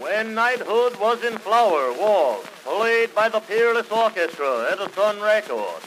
When knighthood was in flower, waltz, played by the peerless orchestra, Edison Record.